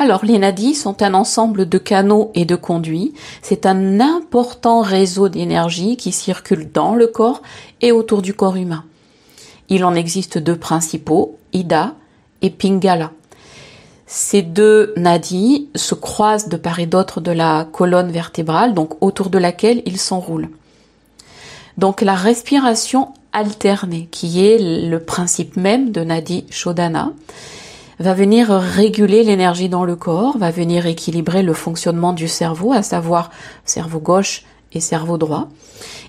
Alors, les nadis sont un ensemble de canaux et de conduits. C'est un important réseau d'énergie qui circule dans le corps et autour du corps humain. Il en existe deux principaux, Ida et Pingala. Ces deux nadis se croisent de part et d'autre de la colonne vertébrale, donc autour de laquelle ils s'enroulent. Donc la respiration alternée, qui est le principe même de Nadi Shodhana, va venir réguler l'énergie dans le corps, va venir équilibrer le fonctionnement du cerveau, à savoir cerveau gauche et cerveau droit.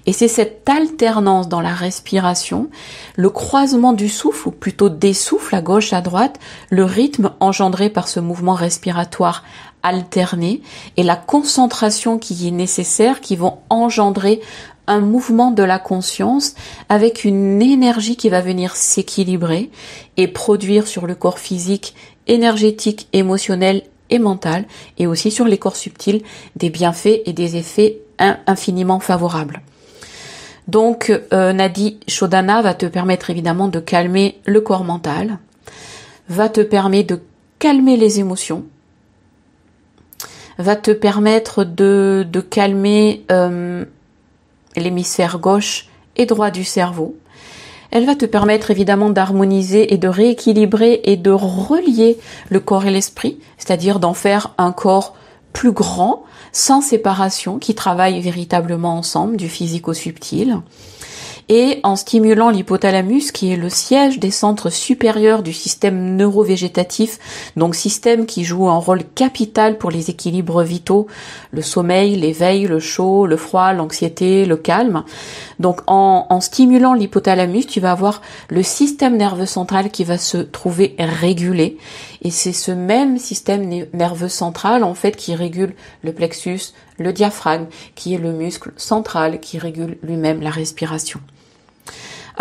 Et c'est cette alternance dans la respiration, le croisement du souffle, ou plutôt des souffles à gauche, à droite, le rythme engendré par ce mouvement respiratoire alterné et la concentration qui est nécessaire qui vont engendrer un mouvement de la conscience avec une énergie qui va venir s'équilibrer et produire sur le corps physique, énergétique, émotionnel et mental, et aussi sur les corps subtils, des bienfaits et des effets infiniment favorables. Donc euh, Nadi Shodana va te permettre évidemment de calmer le corps mental, va te permettre de calmer les émotions, va te permettre de, calmer euh, l'hémisphère gauche et droit du cerveau. Elle va te permettre évidemment d'harmoniser et de rééquilibrer et de relier le corps et l'esprit, c'est-à-dire d'en faire un corps plus grand, sans séparation, qui travaille véritablement ensemble, du physique au subtil et en stimulant l'hypothalamus qui est le siège des centres supérieurs du système neurovégétatif, donc système qui joue un rôle capital pour les équilibres vitaux, le sommeil, l'éveil, le chaud, le froid, l'anxiété, le calme. Donc en, stimulant l'hypothalamus, tu vas avoir le système nerveux central qui va se trouver régulé et c'est ce même système nerveux central en fait qui régule le plexus, le diaphragme, qui est le muscle central qui régule lui-même la respiration.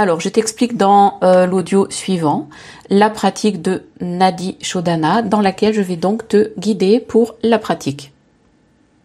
Alors, je t'explique dans euh, l'audio suivant la pratique de Nadi Shodana, dans laquelle je vais donc te guider pour la pratique.